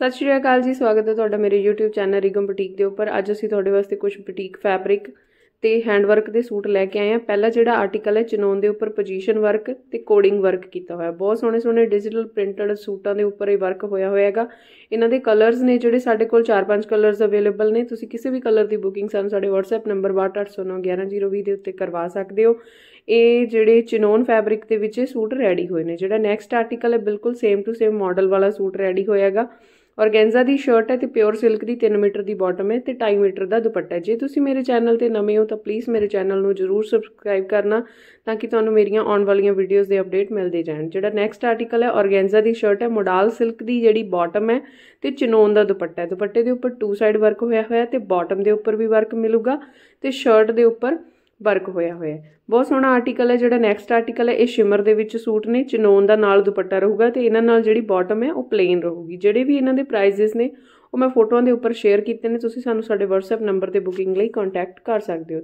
ਸਤਿ ਸ਼੍ਰੀ ਅਕਾਲ ਜੀ, ਸਵਾਗਤ ਹੈ ਤੁਹਾਡਾ ਮੇਰੇ YouTube ਚੈਨਲ ਰਿਗਮ ਬੁਟੀਕ ਦੇ ਉੱਪਰ। ਅੱਜ ਅਸੀਂ ਤੁਹਾਡੇ ਵਾਸਤੇ ਕੁਝ ਬੁਟੀਕ ਫੈਬਰਿਕ ਤੇ ਹੈਂਡ ਵਰਕ ਦੇ ਸੂਟ ਲੈ ਕੇ ਆਏ ਆ ਪਹਿਲਾ ਜਿਹੜਾ ਆਰਟੀਕਲ ਹੈ ਚਨੋਨ ਦੇ ਉੱਪਰ ਪੋਜੀਸ਼ਨ ਵਰਕ ਤੇ ਕੋਡਿੰਗ ਵਰਕ ਕੀਤਾ ਹੋਇਆ। ਬਹੁਤ ਸੋਹਣੇ ਸੋਹਣੇ ਡਿਜੀਟਲ ਪ੍ਰਿੰਟਡ ਸੂਟਾਂ ਦੇ ਉੱਪਰ ਇਹ ਵਰਕ ਹੋਇਆ ਹੋਇਆ ਹੈਗਾ ਇਹਨਾਂ ਦੇ ਕਲਰਸ ਨੇ ਜਿਹੜੇ ਸਾਡੇ ਕੋਲ 4-5 ਕਲਰਸ ਅਵੇਲੇਬਲ ਨੇ। ਤੁਸੀਂ ਕਿਸੇ ਵੀ ਕਲਰ ਦੀ ਬੁਕਿੰਗ ਸਾਨੂੰ ਸਾਡੇ WhatsApp ਨੰਬਰ 6289111020 ਦੇ ਉੱਤੇ ਕਰਵਾ ਸਕਦੇ ਹੋ। ਇਹ ਜਿਹੜੇ ਚਨੋਨ ਫੈਬਰਿਕ ਦੇ ਵਿੱਚ ਇਹ ਸੂਟ ਰੈਡੀ ਹੋਏ ਨੇ। ਜਿਹੜਾ ਨੈਕਸਟ ਆਰਟੀਕਲ ਹੈ, ਬਿਲਕੁਲ ਸੇਮ ਟੂ ਸੇਮ ਮਾਡਲ ਵਾਲਾ ਸੂਟ ਰੈਡੀ ਹੋਇਆ ਹੈਗਾ ਔਰਗੈਂਜ਼ਾ ਦੀ ਸ਼ਰਟ ਹੈ ਤੇ ਪਿਓਰ ਸਿਲਕ ਦੀ 3 ਮੀਟਰ ਦੀ ਬਾਟਮ ਹੈ ਤੇ 2.5 ਮੀਟਰ ਦਾ ਦੁਪੱਟਾ ਜੇ ਤੁਸੀਂ ਮੇਰੇ ਚੈਨਲ ਤੇ ਨਵੇਂ ਹੋ ਤਾਂ ਪਲੀਜ਼ ਮੇਰੇ ਚੈਨਲ ਨੂੰ ਜਰੂਰ ਸਬਸਕ੍ਰਾਈਬ ਕਰਨਾ ਤਾਂ ਕਿ ਤੁਹਾਨੂੰ ਮੇਰੀਆਂ ਆਉਣ ਵਾਲੀਆਂ ਵੀਡੀਓਜ਼ ਦੇ ਅਪਡੇਟ ਮਿਲਦੇ ਜਾਣ। ਜਿਹੜਾ ਨੈਕਸਟ ਆਰਟੀਕਲ ਹੈ, ਔਰਗੈਂਜ਼ਾ ਦੀ ਸ਼ਰਟ ਹੈ, ਮੋਡਾਲ ਸਿਲਕ ਦੀ ਜਿਹੜੀ ਬਾਟਮ ਹੈ ਤੇ ਚਨੋਨ ਦਾ ਦੁਪੱਟਾ ਹੈ। ਦੁਪੱਟੇ ਦੇ ਉੱਪਰ ਟੂ ਸਾਈਡ ਵਰਕ ਹੋਇਆ ਹੋਇਆ ਤੇ ਬਾਟਮ ਦੇ ਉੱਪਰ ਵੀ ਵਰਕ ਮਿਲੂਗਾ ਤੇ ਸ਼ਰਟ ਦੇ ਉੱਪਰ ਵਰਕ ਹੋਇਆ ਹੋਇਆ ਬਹੁਤ ਸੋਹਣਾ ਆਰਟੀਕਲ ਹੈ, ਜਿਹੜਾ ਨੈਕਸਟ ਆਰਟੀਕਲ ਹੈ, ਇਹ ਸ਼ਿਮਰ ਦੇ ਵਿੱਚ ਸੂਟ ਨੇ, ਚਨੋਨ ਦਾ ਨਾਲ ਦੁਪੱਟਾ ਰਹੂਗਾ ਤੇ ਇਹਨਾਂ ਨਾਲ ਜਿਹੜੀ ਬਾਟਮ ਹੈ, ਉਹ ਪਲੇਨ ਰਹੂਗੀ। ਜਿਹੜੇ ਵੀ ਇਹਨਾਂ ਦੇ ਪ੍ਰਾਈजेस ਨੇ, ਉਹ ਮੈਂ ਫੋਟੋਆਂ ਦੇ ਉੱਪਰ ਸ਼ੇਅਰ ਕੀਤੇ ਨੇ, ਤੁਸੀਂ ਸਾਨੂੰ ਸਾਡੇ WhatsApp ਨੰਬਰ ਤੇ ਬੁਕਿੰਗ ਲਈ ਕੰਟੈਕਟ ਕਰ ਸਕਦੇ ਹੋ।